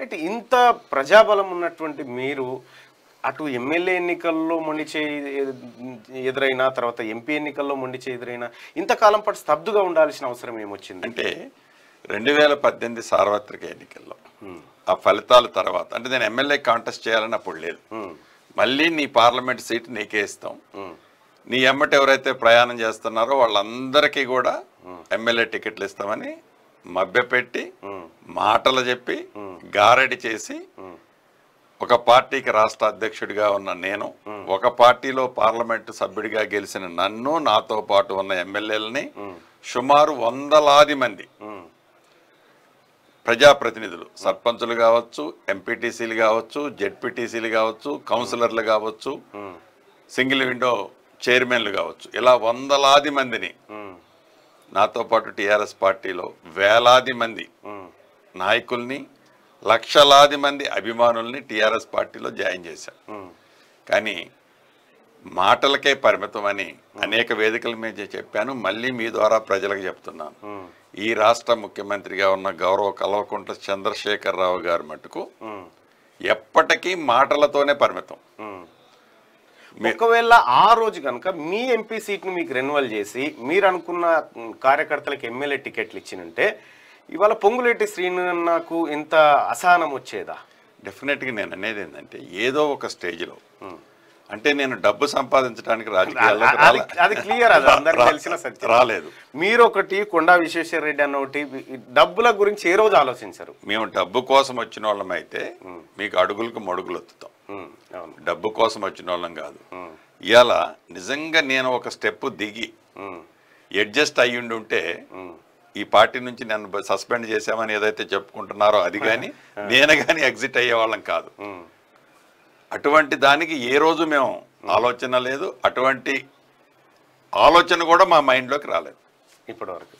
అయితే ఇంత ప్రజాబలం ఉన్నటువంటి మీరు అటు ఎమ్మెల్యే ఎన్నికల్లో మొండి చేయి ఎదురైనా తర్వాత ఎంపీ ఎన్నికల్లో మొండి చేయి ఎదురైనా ఇంతకాలం పాటు స్తబ్దుగా ఉండాల్సిన అవసరం ఏమొచ్చింది? అంటే రెండు వేల పద్దెనిమిది సార్వత్రిక ఎన్నికల్లో ఆ ఫలితాల తర్వాత అంటే నేను ఎమ్మెల్యే కాంటెస్ట్ చేయాలని అప్పుడు లేదు. మళ్ళీ నీ పార్లమెంట్ సీట్ నీకే ఇస్తాం. నీ ఎమ్మటి ఎవరైతే ప్రయాణం చేస్తున్నారో వాళ్ళందరికీ కూడా ఎమ్మెల్యే టికెట్లు ఇస్తామని మభ్యపెట్టి మాటలు చెప్పి గారడి చేసి ఒక పార్టీకి రాష్ట్ర అధ్యక్షుడిగా ఉన్న నేను ఒక పార్టీలో పార్లమెంటు సభ్యుడిగా గెలిచిన నన్ను నాతో పాటు ఉన్న ఎమ్మెల్యేలని సుమారు వందలాది మంది ప్రజాప్రతినిధులు సర్పంచులు కావచ్చు ఎంపీటీసీలు కావచ్చు జెడ్పీటీసీలు కావచ్చు కౌన్సిలర్లు కావచ్చు సింగిల్ విండో చైర్మన్లు కావచ్చు. ఇలా వందలాది మందిని నాతో పాటు టీఆర్ఎస్ పార్టీలో వేలాది మంది నాయకుల్ని లక్షలాది మంది అభిమానుల్ని టీఆర్ఎస్ పార్టీలో జాయిన్ ఉమ్, కానీ మాటలకే పరిమితమని అనేక వేదికల మీద చెప్పాను. మళ్ళీ మీ ద్వారా ప్రజలకు చెప్తున్నాను. ఈ రాష్ట్ర ముఖ్యమంత్రిగా ఉన్న గౌరవ కల్వకుంట్ల చంద్రశేఖరరావు గారు మటుకు ఎప్పటికీ మాటలతోనే పరిమితం. ఒకవేళ ఆ రోజు కనుక మీ ఎంపీ సీట్ను మీకు రెన్యువల్ చేసి మీరు అనుకున్న కార్యకర్తలకు ఎమ్మెల్యే టికెట్లు ఇచ్చినంటే ఇవాళ పొంగులేటి శ్రీనన్నకు ఇంత అసహనం వచ్చేదా? డెఫినెట్గా నేను అనేది ఏంటంటే ఏదో ఒక స్టేజ్లో అంటే నేను డబ్బు సంపాదించడానికి అది క్లియర్ అది అందరికి తెలిసిన సత్యం. రాలేదు. మీరు ఒకటి కొండా విశ్వేశ్వర రెడ్డి అన్న ఒకటి డబ్బుల గురించి ఏ రోజు ఆలోచించరు? మేము డబ్బు కోసం వచ్చిన వాళ్ళం అయితే మీకు అడుగులకు మడుగులు ఎత్తుతాం డబ్బు కోసం వచ్చిన వాళ్ళం కాదు. ఇవాళ నిజంగా నేను ఒక స్టెప్ దిగి అడ్జస్ట్ అయ్యిండి ఉంటే ఈ పార్టీ నుంచి నన్ను సస్పెండ్ చేశామని ఏదైతే చెప్పుకుంటున్నారో అది కానీ నేను కానీ ఎగ్జిట్ అయ్యే వాళ్ళం కాదు అటువంటి దానికి ఏ రోజు మేము ఆలోచన లేదు. అటువంటి ఆలోచన కూడా మా మైండ్లోకి రాలేదు. ఇప్పటి వరకు